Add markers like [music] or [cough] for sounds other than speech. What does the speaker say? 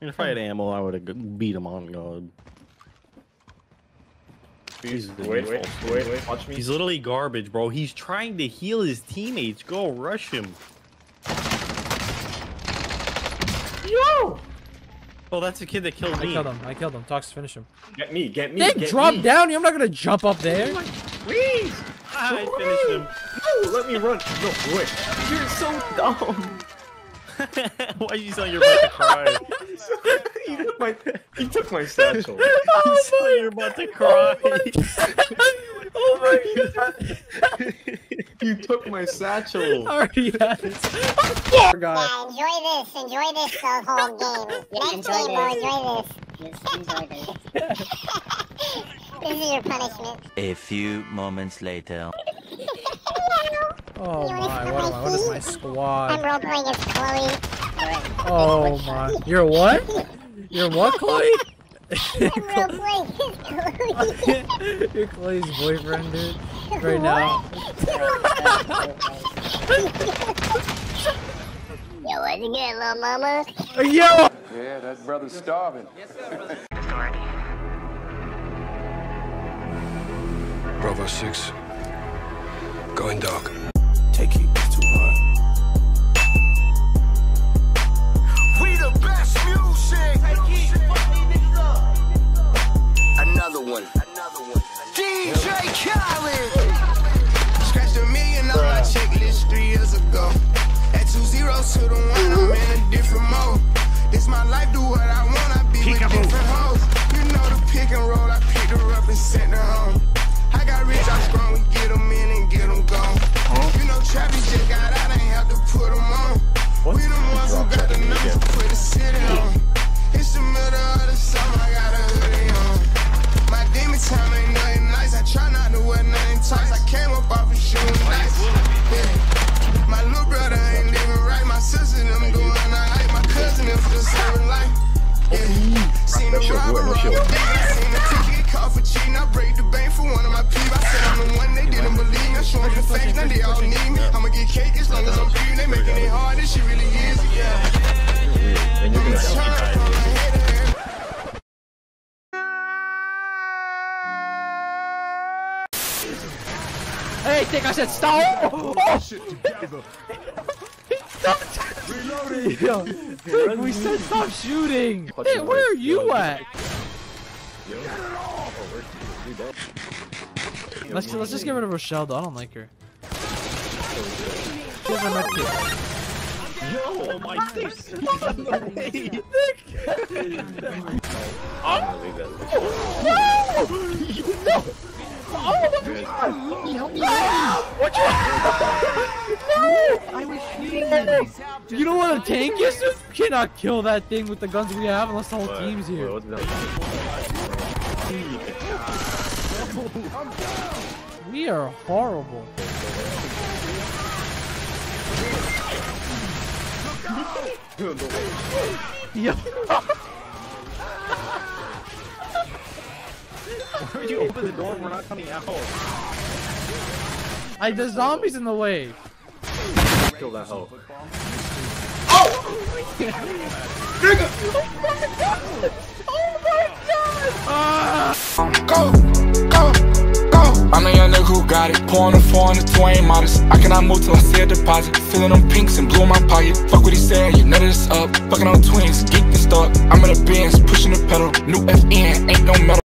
If I had ammo, I would have beat him on God. He's Wait, wait, wait, wait, watch me. He's literally garbage, bro. He's trying to heal his teammates. Go rush him. Yo! Oh, that's the kid that killed I me. I killed him. I killed him. Tox, finish him. Get me, get me, Nick, get drop me. down. I'm not gonna jump up there. Oh Please! I finished him. No, let me run. No, wait. You're so dumb. [laughs] Why are you sound you're about to cry? [laughs] he took my, he took my [laughs] satchel. Oh you sound you're about to cry. oh my god. Oh, you took my satchel. Already had it. Yeah, enjoy this. Enjoy this the whole game. Next enjoy game, bro, enjoy this. Enjoy this. This is your punishment. A few moments later. Oh my, what am I? What is my I'm squad? role playing as Chloe. Oh, oh my. You're what? [laughs] You're what, Chloe? I'm role as Chloe. [laughs] You're Chloe's boyfriend, dude. Right now. [laughs] Yo, what's good, little mama? Yo! Yeah, that brother's starving. Bravo 6. Going dark. Take it, it's too hard. We the best music. Another one. Another one. DJ Khaled. Scratched a million on my checklist three years ago. At two zeros to the one, I'm in a different mode. This my life, do facts, now they all need me. I'ma get cake as long as I'm breathing. They making it hard, this shit really is. Yeah. And you're gonna help me from my head. Hey, Nick, I said stop! Oh, shit! [laughs] Reloading! Yo, Nick, we said stop shooting! Hey, where are you at? Let's, let's just get rid of Rochelle, though. I don't like her. She has a med kit. Yo, my dick. You know what a tank is? You cannot kill that thing with the guns we have unless the whole team's here. We are horrible. Yo. Why would you open the door? We're not coming out. I, the zombies in the way. Kill that hoe. Go, go, go. I'm the young nigga who got it. Pouring a four on the two modest. I cannot move till I see a deposit. Feeling them pinks and blue in my pocket. Fuck what he said, you nutted this up. Fucking on twins, geek and stuck. I'm in the Benz, pushing the pedal. New FN, ain't no metal.